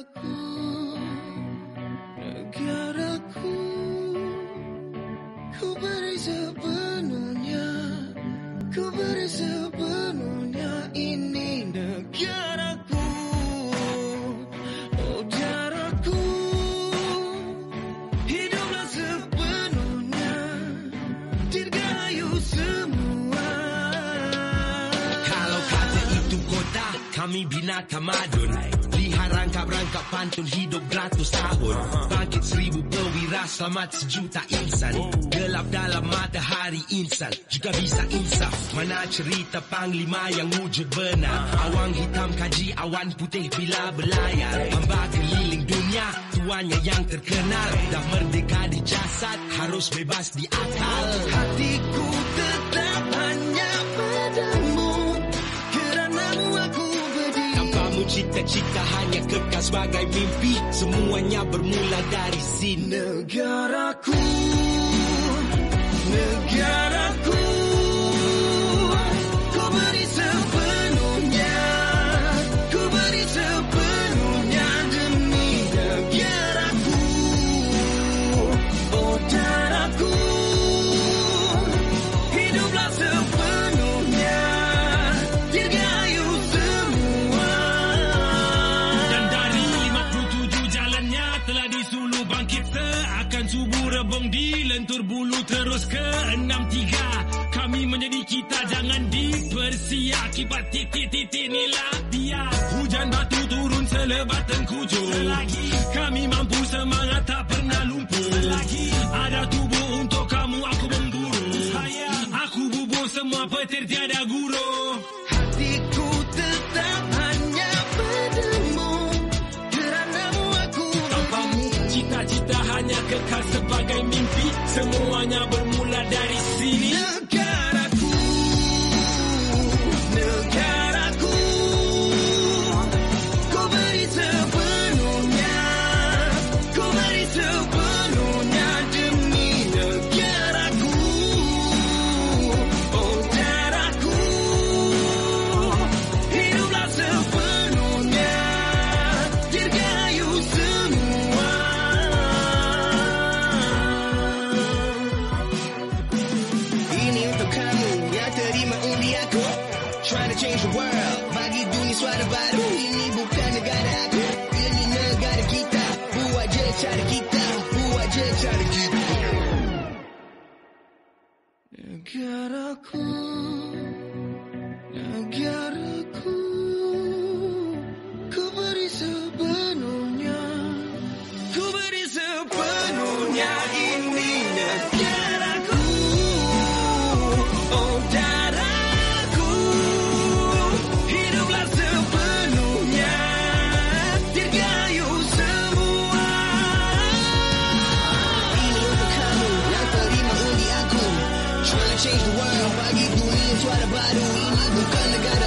Negaraku, negaraku, ku beri sepenuhnya, ku beri sepenuhnya kami binatang madun. Lihat rangkap-rangkap pantun hidup beratus tahun. Bangkit seribu perwira, selamat sejuta insan. Gelap dalam matahari insan, juga bisa insaf. Mana cerita panglima yang wujud benar. Awang hitam kaji awan putih bila berlayar. Hamba keliling dunia, tuannya yang terkenal. Dah merdeka di jasad, harus bebas di akal. Hatiku cita-cita hanya kekal sebagai mimpi. Semuanya bermula dari sini Negaraku Negaraku terus ke 63 Kami menjadi kita jangan dipersia Akibat titik-titik inilah dia. Hujan batu turun selebat tengkujuh. Selagi kami mampu semangat tak pernah lumpuh Selagi ada tubuh untuk kamu aku memburu. Saya aku bubur semua petir tiada Semuanya bermula dari sini change the world. Bagi dunia suara baru. Ini bukan negara Ini negara kita. Buat je kita. Buat je kita. Negaraku. Negaraku change the world. Bagi dunia suara baru Ini bukan negara